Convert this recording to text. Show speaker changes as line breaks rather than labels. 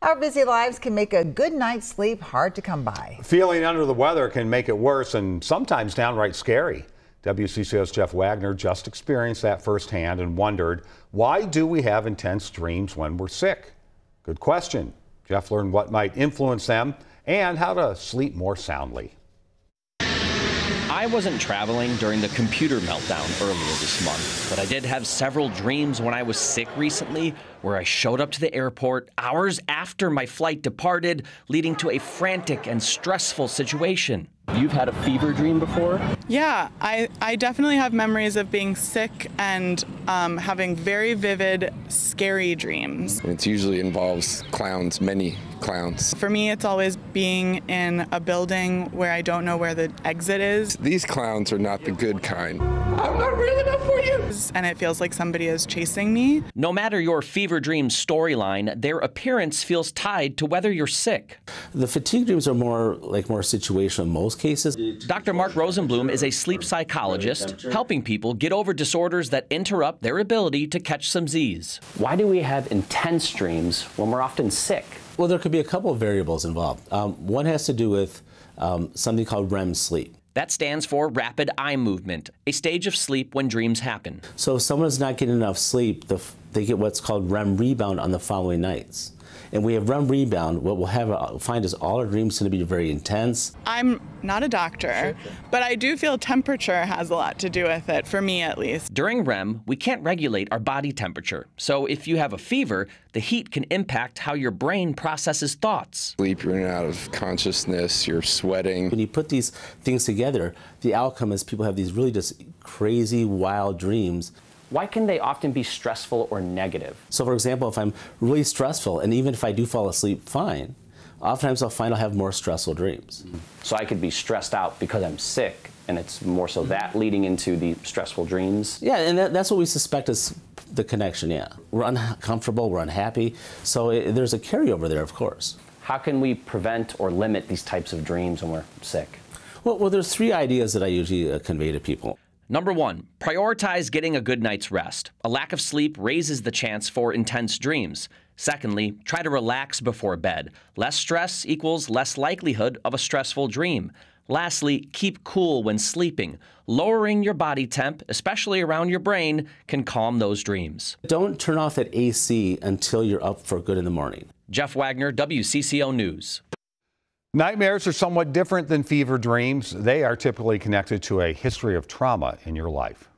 Our busy lives can make a good night's sleep hard to come by.
Feeling under the weather can make it worse and sometimes downright scary. WCCO's Jeff Wagner just experienced that firsthand and wondered why do we have intense dreams when we're sick? Good question. Jeff learned what might influence them and how to sleep more soundly.
I wasn't traveling during the computer meltdown earlier this month, but I did have several dreams when I was sick recently where I showed up to the airport hours after my flight departed, leading to a frantic and stressful situation. You've had a fever dream before?
Yeah, I, I definitely have memories of being sick and um, having very vivid, scary dreams.
It usually involves clowns, many clowns.
For me, it's always being in a building where I don't know where the exit is.
These clowns are not the good kind.
I'm not real enough for you.
And it feels like somebody is chasing me.
No matter your fever dream storyline, their appearance feels tied to whether you're sick.
The fatigue dreams are more like more situational in most cases.
Dr. Mark Rosenblum is a sleep psychologist helping people get over disorders that interrupt their ability to catch some Z's. Why do we have intense dreams when we're often sick?
Well, there could be a couple of variables involved. Um, one has to do with um, something called REM sleep.
That stands for rapid eye movement, a stage of sleep when dreams happen.
So if someone's not getting enough sleep, they get what's called REM rebound on the following nights and we have REM rebound, what we'll have uh, find is all our dreams tend to be very intense.
I'm not a doctor, but I do feel temperature has a lot to do with it, for me at least.
During REM, we can't regulate our body temperature. So if you have a fever, the heat can impact how your brain processes thoughts.
Sleep, you're in and out of consciousness, you're sweating.
When you put these things together, the outcome is people have these really just crazy, wild dreams
why can they often be stressful or negative?
So, for example, if I'm really stressful, and even if I do fall asleep fine, oftentimes I'll find I'll have more stressful dreams.
So, I could be stressed out because I'm sick, and it's more so that leading into the stressful dreams?
Yeah, and that, that's what we suspect is the connection, yeah. We're uncomfortable, we're unhappy, so it, there's a carryover there, of course.
How can we prevent or limit these types of dreams when we're sick?
Well, well there's three ideas that I usually uh, convey to people.
Number one, prioritize getting a good night's rest. A lack of sleep raises the chance for intense dreams. Secondly, try to relax before bed. Less stress equals less likelihood of a stressful dream. Lastly, keep cool when sleeping. Lowering your body temp, especially around your brain, can calm those dreams.
Don't turn off that AC until you're up for good in the morning.
Jeff Wagner, WCCO News.
Nightmares are somewhat different than fever dreams. They are typically connected to a history of trauma in your life.